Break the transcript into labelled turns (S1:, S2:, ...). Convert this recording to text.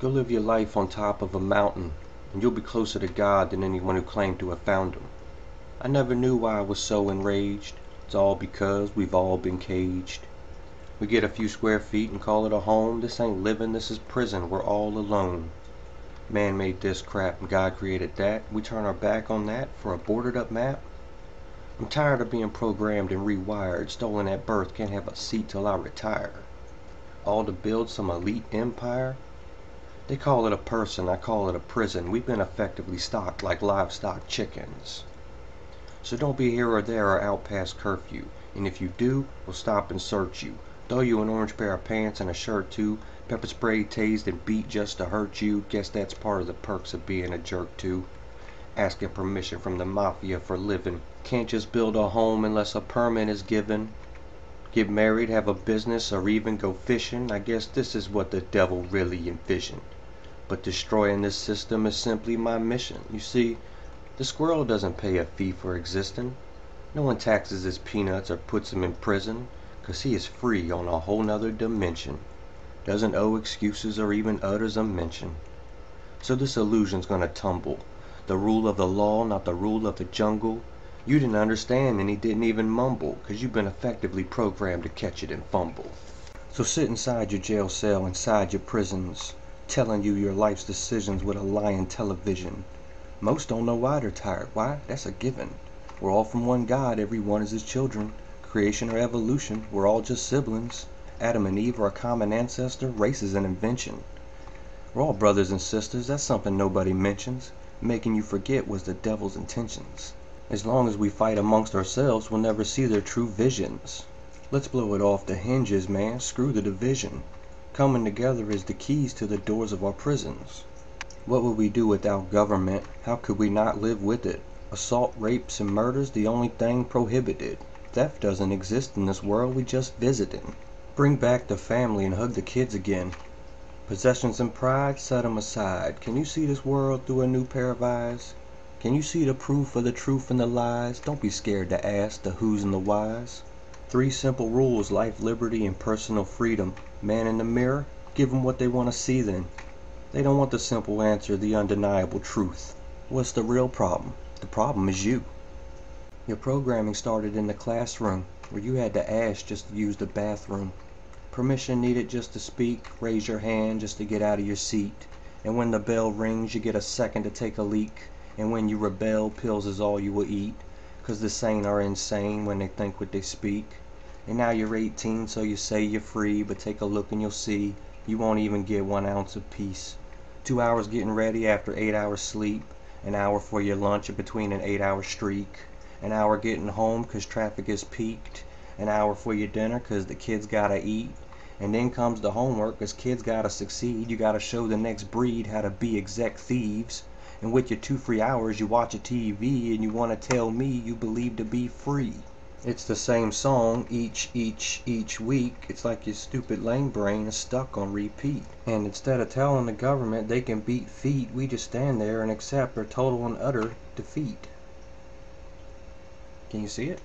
S1: Go live your life on top of a mountain, and you'll be closer to God than anyone who claimed to have found him. I never knew why I was so enraged. It's all because we've all been caged. We get a few square feet and call it a home. This ain't living, this is prison. We're all alone. Man made this crap and God created that. We turn our back on that for a boarded up map. I'm tired of being programmed and rewired. Stolen at birth, can't have a seat till I retire. All to build some elite empire? They call it a person, I call it a prison. We've been effectively stocked like livestock chickens. So don't be here or there or out past curfew. And if you do, we'll stop and search you. Throw you an orange pair of pants and a shirt too. Pepper spray, tased, and beat just to hurt you. Guess that's part of the perks of being a jerk too. Asking permission from the mafia for living. Can't just build a home unless a permit is given. Get married, have a business, or even go fishing. I guess this is what the devil really envisioned. But destroying this system is simply my mission. You see, the squirrel doesn't pay a fee for existing. No one taxes his peanuts or puts him in prison, 'cause he is free on a whole nother dimension. Doesn't owe excuses or even utters a mention. So this illusion's gonna tumble. The rule of the law, not the rule of the jungle. You didn't understand and he didn't even mumble, 'cause you've been effectively programmed to catch it and fumble. So sit inside your jail cell, inside your prisons telling you your life's decisions with a lying television. Most don't know why they're tired. Why? That's a given. We're all from one God, every one is his children. Creation or evolution, we're all just siblings. Adam and Eve are a common ancestor, race is an invention. We're all brothers and sisters, that's something nobody mentions. Making you forget was the devil's intentions. As long as we fight amongst ourselves, we'll never see their true visions. Let's blow it off the hinges, man. Screw the division. Coming together is the keys to the doors of our prisons. What would we do without government? How could we not live with it? Assault, rapes, and murders the only thing prohibited. Theft doesn't exist in this world, we just visiting. Bring back the family and hug the kids again. Possessions and pride, set 'em aside. Can you see this world through a new pair of eyes? Can you see the proof of the truth and the lies? Don't be scared to ask the who's and the whys. Three simple rules, life, liberty, and personal freedom. Man in the mirror, give 'em what they want to see then. They don't want the simple answer, the undeniable truth. What's the real problem? The problem is you. Your programming started in the classroom, where you had to ask just to use the bathroom. Permission needed just to speak, raise your hand just to get out of your seat. And when the bell rings, you get a second to take a leak. And when you rebel, pills is all you will eat. 'Cause the sane are insane when they think what they speak. And now you're 18, so you say you're free, but take a look and you'll see you won't even get one ounce of peace. Two hours getting ready after eight hours sleep, an hour for your lunch in between an eight hour streak, an hour getting home 'cause traffic is peaked, an hour for your dinner 'cause the kids gotta eat, and then comes the homework 'cause kids gotta succeed. You gotta show the next breed how to be exec thieves. And with your two free hours you watch a TV and you want to tell me you believe to be free. It's the same song each, each, each week. It's like your stupid lame brain is stuck on repeat. And instead of telling the government they can beat feet, we just stand there and accept our total and utter defeat. Can you see it?